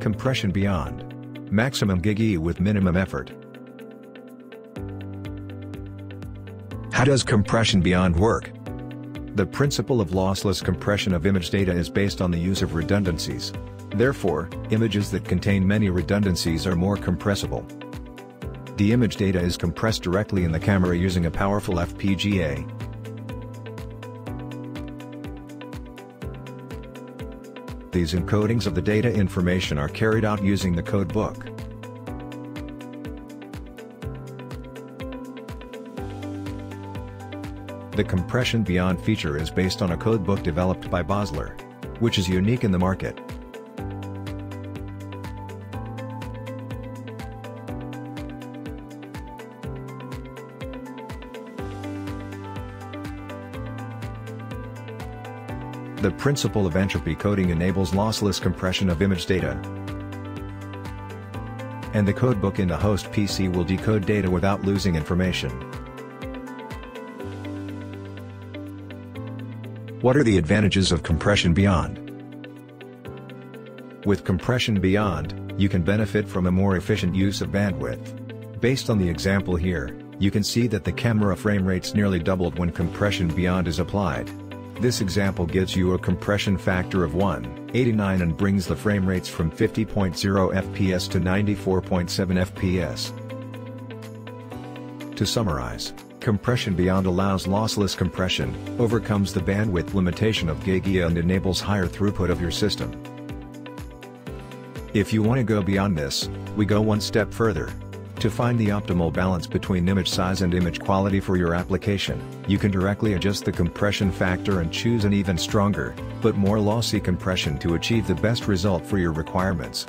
Compression Beyond. Maximum GigE with minimum effort. How does Compression Beyond work? The principle of lossless compression of image data is based on the use of redundancies. Therefore, images that contain many redundancies are more compressible. The image data is compressed directly in the camera using a powerful FPGA. These encodings of the data information are carried out using the codebook. The Compression Beyond feature is based on a codebook developed by Basler, which is unique in the market. The principle of entropy coding enables lossless compression of image data. And the codebook in the host PC will decode data without losing information. What are the advantages of Compression Beyond? With Compression Beyond, you can benefit from a more efficient use of bandwidth. Based on the example here, you can see that the camera frame rates nearly doubled when Compression Beyond is applied. This example gives you a compression factor of 1.89 and brings the frame rates from 50.0 fps to 94.7 fps. To summarize, Compression Beyond allows lossless compression, overcomes the bandwidth limitation of GigE and enables higher throughput of your system. If you want to go beyond this, we go one step further. To find the optimal balance between image size and image quality for your application, you can directly adjust the compression factor and choose an even stronger, but more lossy compression to achieve the best result for your requirements.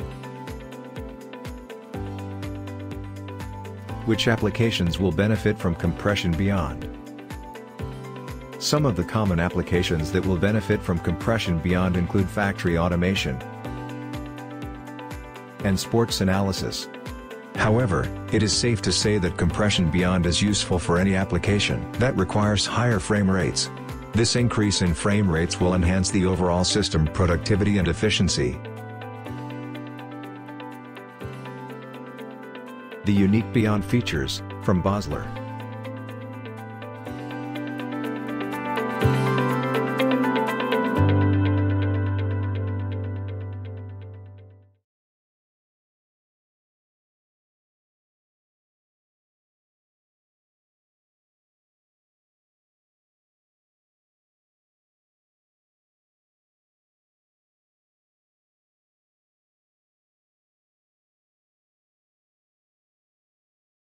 Which applications will benefit from Compression Beyond? Some of the common applications that will benefit from Compression Beyond include factory automation and sports analysis. However, it is safe to say that Compression Beyond is useful for any application that requires higher frame rates. This increase in frame rates will enhance the overall system productivity and efficiency. The unique Beyond features, from Basler.